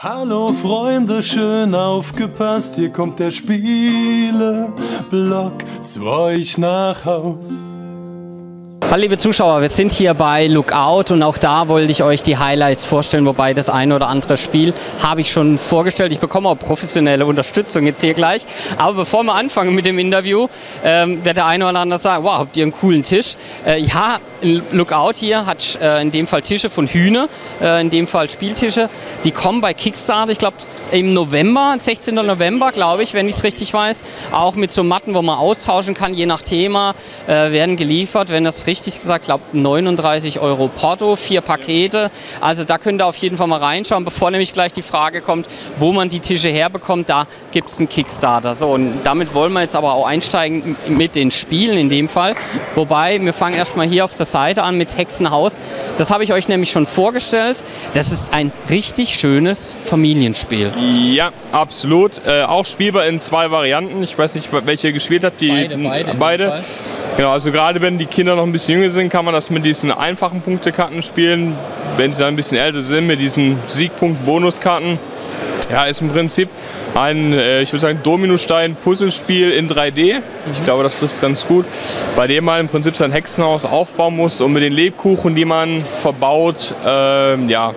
Hallo Freunde, schön aufgepasst, hier kommt der Spieleblock zu euch nach Haus. Hallo liebe Zuschauer, wir sind hier bei Lookout und auch da wollte ich euch die Highlights vorstellen, wobei das eine oder andere Spiel habe ich schon vorgestellt. Ich bekomme auch professionelle Unterstützung jetzt hier gleich. Aber bevor wir anfangen mit dem Interview, ähm, wird der eine oder andere sagen, wow, habt ihr einen coolen Tisch? Äh, ja, Lookout hier hat äh, in dem Fall Tische von Hühne, äh, in dem Fall Spieltische. Die kommen bei Kickstarter, ich glaube im November, 16. November, glaube ich, wenn ich es richtig weiß. Auch mit so Matten, wo man austauschen kann, je nach Thema, äh, werden geliefert. Wenn das richtig richtig gesagt, glaube 39 Euro Porto, vier Pakete. Also da könnt ihr auf jeden Fall mal reinschauen, bevor nämlich gleich die Frage kommt, wo man die Tische herbekommt. Da gibt es einen Kickstarter. So, und damit wollen wir jetzt aber auch einsteigen mit den Spielen in dem Fall. Wobei, wir fangen erstmal hier auf der Seite an mit Hexenhaus. Das habe ich euch nämlich schon vorgestellt. Das ist ein richtig schönes Familienspiel. Ja, absolut. Äh, auch spielbar in zwei Varianten. Ich weiß nicht, welche ihr gespielt habt. Die, beide, beide. beide. Genau, also gerade wenn die Kinder noch ein bisschen jünger sind, kann man das mit diesen einfachen Punktekarten spielen. Wenn sie ein bisschen älter sind, mit diesen Siegpunkt-Bonuskarten. Ja, ist im Prinzip ein, äh, ich würde sagen, Dominostein-Puzzlespiel in 3D. Ich glaube, das trifft es ganz gut. Bei dem man im Prinzip sein Hexenhaus aufbauen muss und mit den Lebkuchen, die man verbaut, äh, ja,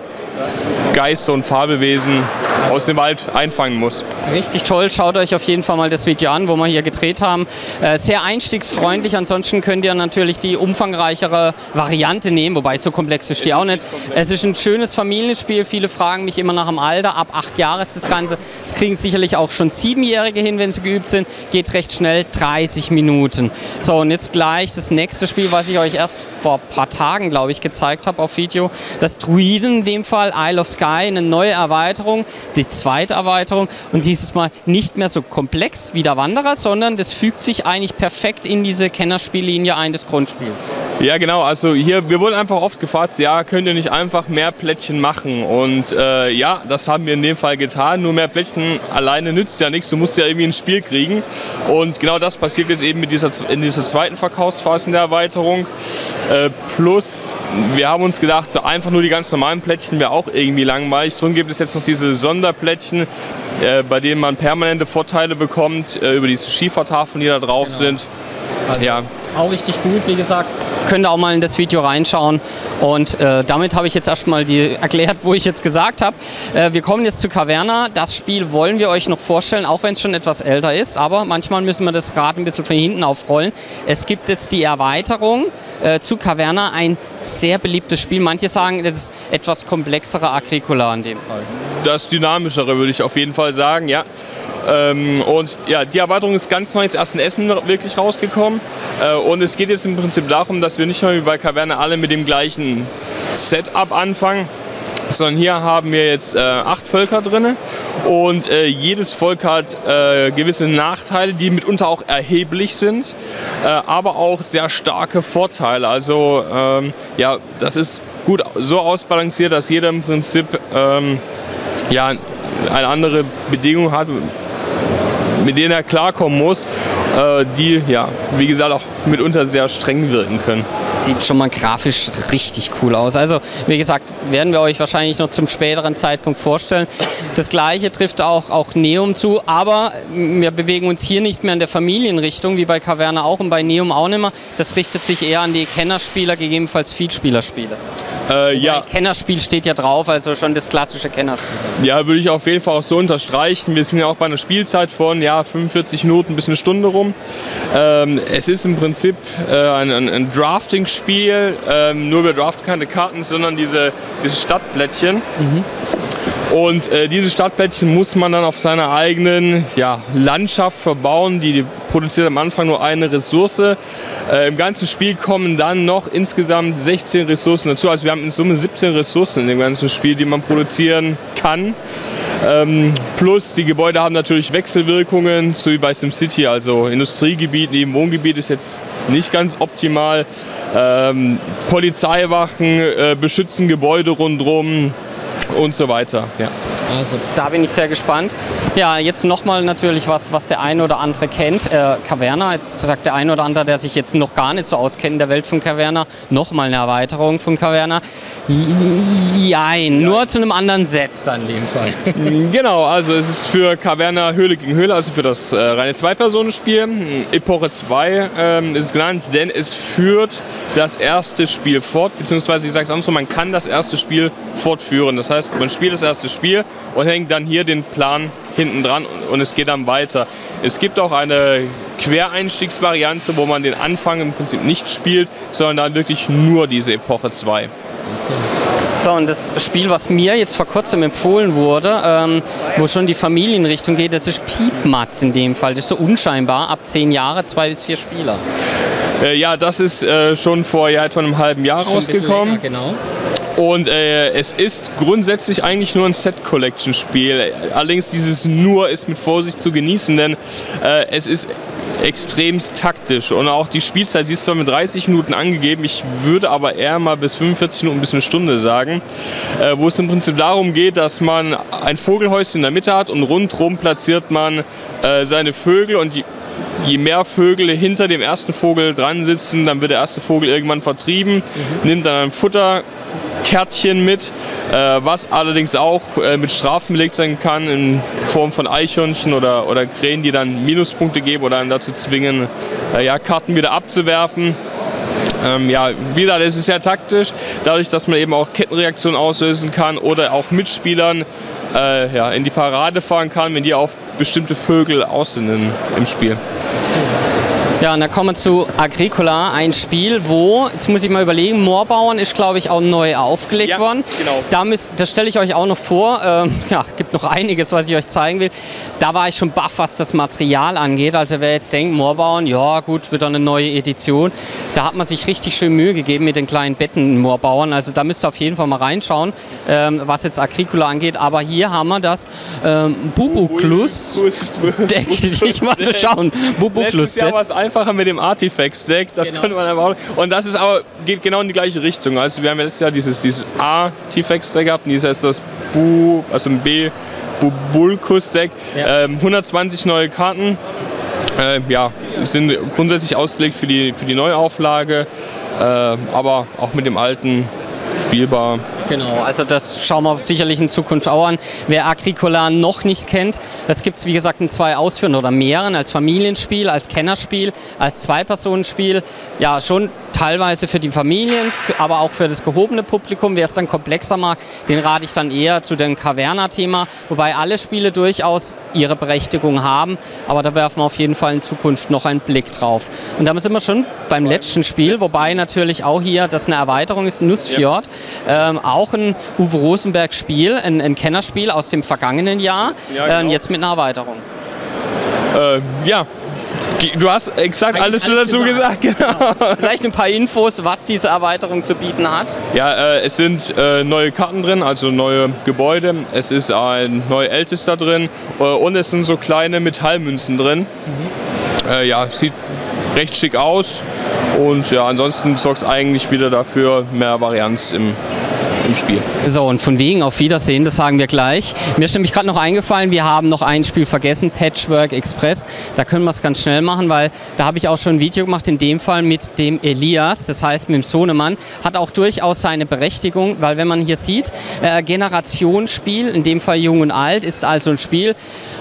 Geister und Fabelwesen aus dem Wald einfangen muss. Richtig toll, schaut euch auf jeden Fall mal das Video an, wo wir hier gedreht haben. Äh, sehr einstiegsfreundlich, ansonsten könnt ihr natürlich die umfangreichere Variante nehmen, wobei so komplex ist die auch nicht. Es ist ein schönes Familienspiel, viele fragen mich immer nach dem Alter, ab acht Jahre ist das Ganze. Das kriegen sicherlich auch schon Siebenjährige hin, wenn sie geübt sind, geht recht schnell, 30 Minuten. So und jetzt gleich das nächste Spiel, was ich euch erst vor ein paar Tagen, glaube ich, gezeigt habe auf Video. Das Druiden in dem Fall, Isle of Sky, eine neue Erweiterung, die zweite Erweiterung und dieses Mal nicht mehr so komplex wie der Wanderer, sondern das fügt sich eigentlich perfekt in diese Kennerspiellinie ein des Grundspiels. Ja, genau. Also hier, wir wurden einfach oft gefragt, ja, könnt ihr nicht einfach mehr Plättchen machen? Und äh, ja, das haben wir in dem Fall getan. Nur mehr Plättchen alleine nützt ja nichts. Du musst ja irgendwie ein Spiel kriegen. Und genau das passiert jetzt eben mit dieser, in dieser zweiten Verkaufsphase der Erweiterung. Äh, plus, wir haben uns gedacht, so einfach nur die ganz normalen Plättchen wäre auch irgendwie langweilig. Darum gibt es jetzt noch diese Sonderplättchen, äh, bei denen man permanente Vorteile bekommt äh, über diese Schiefertafeln, die da drauf genau. sind. Also ja. Auch richtig gut, wie gesagt könnt ihr auch mal in das Video reinschauen. Und äh, damit habe ich jetzt erstmal die erklärt, wo ich jetzt gesagt habe. Äh, wir kommen jetzt zu Caverna. Das Spiel wollen wir euch noch vorstellen, auch wenn es schon etwas älter ist. Aber manchmal müssen wir das Rad ein bisschen von hinten aufrollen. Es gibt jetzt die Erweiterung äh, zu Caverna, ein sehr beliebtes Spiel. Manche sagen, das ist etwas komplexere Agricola in dem Fall. Das dynamischere würde ich auf jeden Fall sagen, ja. Ähm, und ja, die Erweiterung ist ganz neu jetzt erst in Essen wirklich rausgekommen. Äh, und es geht jetzt im Prinzip darum, dass wir nicht mehr wie bei Kaverne alle mit dem gleichen Setup anfangen, sondern hier haben wir jetzt äh, acht Völker drin und äh, jedes Volk hat äh, gewisse Nachteile, die mitunter auch erheblich sind, äh, aber auch sehr starke Vorteile. Also ähm, ja, das ist gut so ausbalanciert, dass jeder im Prinzip ähm, ja, eine andere Bedingung hat, mit denen er klarkommen muss, äh, die, ja, wie gesagt, auch mitunter sehr streng wirken können. Sieht schon mal grafisch richtig cool aus. Also, wie gesagt, werden wir euch wahrscheinlich noch zum späteren Zeitpunkt vorstellen. Das gleiche trifft auch, auch Neum zu, aber wir bewegen uns hier nicht mehr in der Familienrichtung, wie bei Caverna auch und bei Neum auch nicht mehr. Das richtet sich eher an die Kennerspieler, gegebenenfalls Feedspielerspieler. Äh, ja. Kennerspiel steht ja drauf, also schon das klassische Kennerspiel. Ja, würde ich auf jeden Fall auch so unterstreichen. Wir sind ja auch bei einer Spielzeit von ja, 45 Minuten bis eine Stunde rum. Ähm, es ist im Prinzip äh, ein, ein, ein Drafting-Spiel, ähm, nur wir draften keine Karten, sondern diese, diese Stadtblättchen. Mhm. Und äh, diese Stadtplättchen muss man dann auf seiner eigenen ja, Landschaft verbauen. Die produziert am Anfang nur eine Ressource. Äh, Im ganzen Spiel kommen dann noch insgesamt 16 Ressourcen dazu. Also wir haben in Summe 17 Ressourcen in dem ganzen Spiel, die man produzieren kann. Ähm, plus die Gebäude haben natürlich Wechselwirkungen, so wie bei SimCity. Also Industriegebiet neben Wohngebiet ist jetzt nicht ganz optimal. Ähm, Polizeiwachen äh, beschützen Gebäude rundherum und so weiter. Ja. Also da bin ich sehr gespannt. Ja, jetzt nochmal natürlich was, was der eine oder andere kennt. Äh, Caverna, jetzt sagt der eine oder andere, der sich jetzt noch gar nicht so auskennt in der Welt von Caverna, nochmal eine Erweiterung von Caverna. Jein, nur zu einem anderen Set dann in dem Fall. Genau, also es ist für Caverna Höhle gegen Höhle, also für das äh, reine Zwei-Personen-Spiel. Epoche 2 ähm, ist genannt, denn es führt das erste Spiel fort, beziehungsweise ich sage es andersrum, man kann das erste Spiel fortführen. Das heißt, man spielt das erste Spiel und hängt dann hier den Plan hinten dran und es geht dann weiter. Es gibt auch eine Quereinstiegsvariante, wo man den Anfang im Prinzip nicht spielt, sondern dann wirklich nur diese Epoche 2. So, und das Spiel, was mir jetzt vor kurzem empfohlen wurde, ähm, wo schon die Familienrichtung geht, das ist Piepmatz in dem Fall. Das ist so unscheinbar, ab zehn Jahre, zwei bis vier Spieler. Äh, ja, das ist äh, schon vor ja, etwa einem halben Jahr schon rausgekommen. Länger, genau. Und äh, es ist grundsätzlich eigentlich nur ein Set-Collection-Spiel. Allerdings dieses nur ist mit Vorsicht zu genießen, denn äh, es ist extremst taktisch. Und auch die Spielzeit, sie ist zwar mit 30 Minuten angegeben, ich würde aber eher mal bis 45 Minuten bis eine Stunde sagen, äh, wo es im Prinzip darum geht, dass man ein Vogelhäuschen in der Mitte hat und rundherum platziert man äh, seine Vögel und die je mehr Vögel hinter dem ersten Vogel dran sitzen, dann wird der erste Vogel irgendwann vertrieben, mhm. nimmt dann ein Futter, Kärtchen mit, äh, was allerdings auch äh, mit Strafen belegt sein kann in Form von Eichhörnchen oder, oder Krähen, die dann Minuspunkte geben oder einen dazu zwingen, äh, ja, Karten wieder abzuwerfen. Ähm, ja, wieder, das ist sehr taktisch, dadurch, dass man eben auch Kettenreaktionen auslösen kann oder auch Mitspielern äh, ja, in die Parade fahren kann, wenn die auf bestimmte Vögel aus sind im Spiel. Ja, und dann kommen wir zu Agricola, ein Spiel, wo, jetzt muss ich mal überlegen, Moorbauern ist, glaube ich, auch neu aufgelegt ja, worden. Genau. Da müsst, das stelle ich euch auch noch vor. Ähm, ja, gibt noch einiges, was ich euch zeigen will. Da war ich schon baff, was das Material angeht. Also wer jetzt denkt, Moorbauern, ja gut, wird eine neue Edition. Da hat man sich richtig schön Mühe gegeben mit den kleinen Betten Moorbauern. Also da müsst ihr auf jeden Fall mal reinschauen, ähm, was jetzt Agricola angeht. Aber hier haben wir das ähm, Bubuklus Deck. Ich mal schauen. Bubuklus Set einfacher mit dem Artifacts-Deck. Das genau. könnte man aber auch. Und das ist aber, geht genau in die gleiche Richtung. Also wir haben letztes Jahr dieses, dieses Artifacts-Deck gehabt und dieses heißt das Bu, also ein B, Bubulkus-Deck. Ja. Ähm, 120 neue Karten. Äh, ja, sind grundsätzlich ausgelegt für die, für die Neuauflage, äh, aber auch mit dem alten spielbar. Genau, also das schauen wir sicherlich in Zukunft auch an. Wer Agricola noch nicht kennt, das gibt es wie gesagt in zwei Ausführungen oder mehreren, als Familienspiel, als Kennerspiel, als Zwei-Personen-Spiel. Ja, schon teilweise für die Familien, aber auch für das gehobene Publikum. Wer es dann komplexer mag, den rate ich dann eher zu dem Caverna-Thema, wobei alle Spiele durchaus ihre Berechtigung haben, aber da werfen wir auf jeden Fall in Zukunft noch einen Blick drauf. Und damit sind wir schon beim letzten Spiel, wobei natürlich auch hier das eine Erweiterung ist, Nussfjord, ja. ähm, auch ein Uwe Rosenberg-Spiel, ein, ein, Kennerspiel aus dem vergangenen Jahr, ja, genau. äh, jetzt mit einer Erweiterung. Äh, ja, Du hast exakt alles, alles dazu gesagt. Genau. Vielleicht ein paar Infos, was diese Erweiterung zu bieten hat. Ja, äh, es sind äh, neue Karten drin, also neue Gebäude. Es ist ein neuer Ältester drin äh, und es sind so kleine Metallmünzen drin. Mhm. Äh, ja, sieht recht schick aus und ja, ansonsten sorgt es eigentlich wieder dafür mehr Varianz im im Spiel. So, und von wegen auf Wiedersehen, das sagen wir gleich. Mir ist nämlich gerade noch eingefallen, wir haben noch ein Spiel vergessen, Patchwork Express. Da können wir es ganz schnell machen, weil da habe ich auch schon ein Video gemacht, in dem Fall mit dem Elias, das heißt mit dem Sohnemann. Hat auch durchaus seine Berechtigung, weil wenn man hier sieht, äh, Generationsspiel, in dem Fall Jung und Alt, ist also ein Spiel,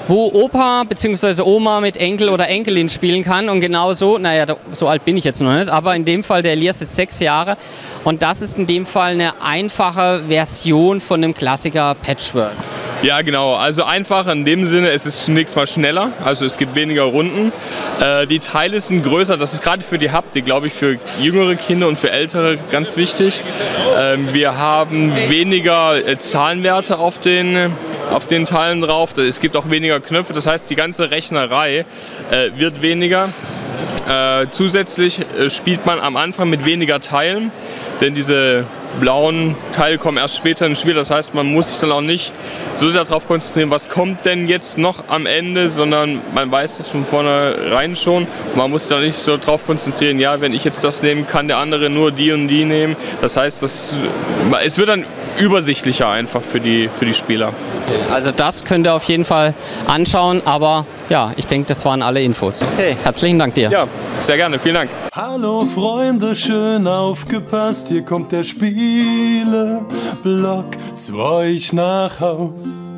wo Opa bzw. Oma mit Enkel oder Enkelin spielen kann. Und genau so, naja, so alt bin ich jetzt noch nicht, aber in dem Fall, der Elias ist sechs Jahre. Und das ist in dem Fall eine einfache Version von dem Klassiker Patchwork. Ja, genau. Also einfach in dem Sinne, es ist zunächst mal schneller, also es gibt weniger Runden. Äh, die Teile sind größer, das ist gerade für die Haptik, glaube ich, für jüngere Kinder und für ältere ganz wichtig. Ähm, wir haben weniger äh, Zahlenwerte auf den, auf den Teilen drauf. Es gibt auch weniger Knöpfe, das heißt, die ganze Rechnerei äh, wird weniger. Äh, zusätzlich äh, spielt man am Anfang mit weniger Teilen denn diese blauen Teile kommen erst später ins Spiel. Das heißt, man muss sich dann auch nicht so sehr darauf konzentrieren, was kommt denn jetzt noch am Ende, sondern man weiß das von vornherein schon. Man muss sich da nicht so darauf konzentrieren, ja, wenn ich jetzt das nehme, kann der andere nur die und die nehmen. Das heißt, das, es wird dann übersichtlicher einfach für die, für die Spieler. Also das könnt ihr auf jeden Fall anschauen, aber ja, ich denke, das waren alle Infos. Okay, herzlichen Dank dir. Ja, sehr gerne, vielen Dank. Hallo Freunde, schön aufgepasst, hier kommt der Spieleblock zu euch nach Haus.